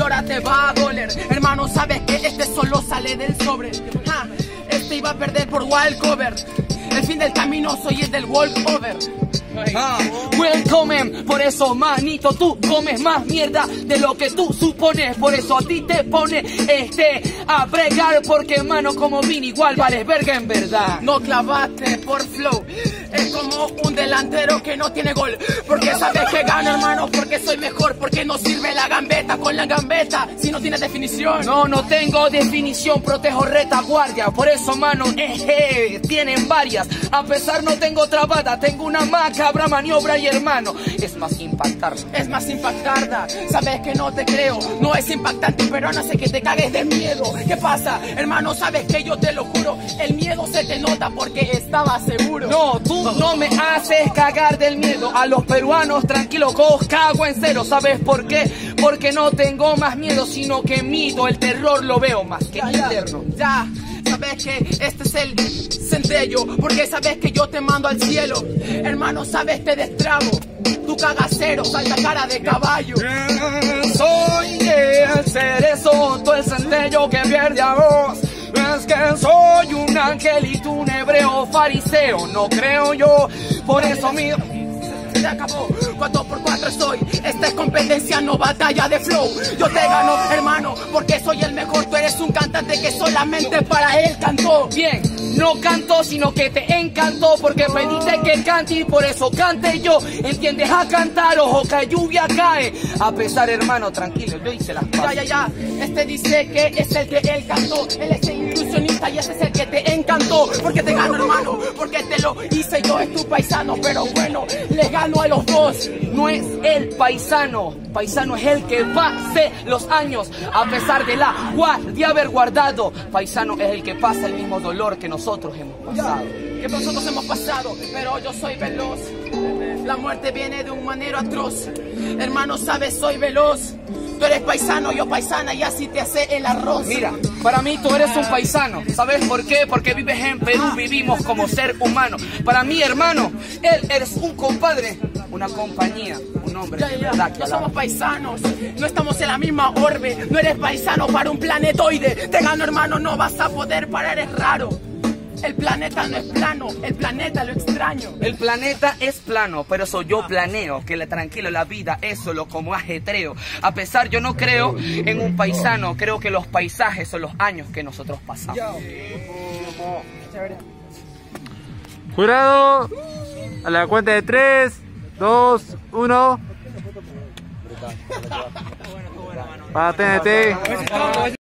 ahora te va a doler, hermano, sabes que este solo sale del sobre. Ja, este iba a perder por wild cover. El fin del camino soy el del walkover. Ah, welcome, por eso manito tú comes más mierda de lo que tú supones, por eso a ti te pone este a bregar porque mano como vin igual vales verga en verdad. No clavaste por flow. Es como un delantero que no tiene gol. Porque sabes que gano, hermano, porque soy mejor. Porque no sirve la gambeta con la gambeta si no tiene definición. No, no tengo definición, protejo retaguardia. Por eso, mano, eh, tienen varias. A pesar no tengo trabada, tengo una macabra maniobra y hermano. Es más impactar. Es más impactarda. Sabes que no te creo. No es impactante, pero no sé que te cagues de miedo. ¿Qué pasa, hermano? Sabes que yo te lo juro. El miedo se te nota porque estaba seguro. No, tú no me haces cagar del miedo. A los peruanos, tranquilo, cos cago en cero. ¿Sabes por qué? Porque no tengo más miedo, sino que mido el terror, lo veo más que Ya, ya, interno. Ya, sabes que este es el centello, porque sabes que yo te mando al cielo. Hermano, sabes te destrabo. Tu cagacero, salta cara de caballo. Soy el cerezo, todo el centello que pierde a vos. Es que soy un ángel y tú un hebreo fariseo, no creo yo, por eso mío. Se acabó, 4 por 4 estoy. Esta es competencia, no batalla de flow. Yo te gano, hermano, porque soy el que solamente para él cantó. Bien, no canto, sino que te encantó porque pediste que cante y por eso cante yo. ¿Entiendes? A cantar, ojo, que lluvia cae. A pesar, hermano, tranquilo, yo hice las Ya, ya, ya. Este dice que es el que él cantó. Él es el ilusionista y ese es el que te encantó. Porque te gano, hermano. Porque te lo hice yo, es tu paisano. Pero bueno, le gano a los dos. No es el paisano, paisano es el que pase los años a pesar de la guardia haber guardado. Paisano es el que pasa el mismo dolor que nosotros hemos pasado. Que nosotros hemos pasado, pero yo soy veloz. La muerte viene de un manero atroz. Hermano, sabes, soy veloz. Tú eres paisano, yo paisana, y así te hace el arroz. Mira, para mí tú eres un paisano. ¿Sabes por qué? Porque vives en Perú, vivimos como ser humano. Para mí, hermano, él eres un compadre, una compañía, un hombre Ya, ya, verdad No somos paisanos, no estamos en la misma orbe. No eres paisano para un planetoide. Te gano, hermano, no vas a poder parar, es raro. El planeta no es plano, el planeta lo extraño. El planeta es plano, pero eso yo planeo, que le tranquilo la vida es solo como ajetreo. A pesar yo no creo en un paisano, creo que los paisajes son los años que nosotros pasamos. Jurado, a la cuenta de 3, 2, 1. Para TNT.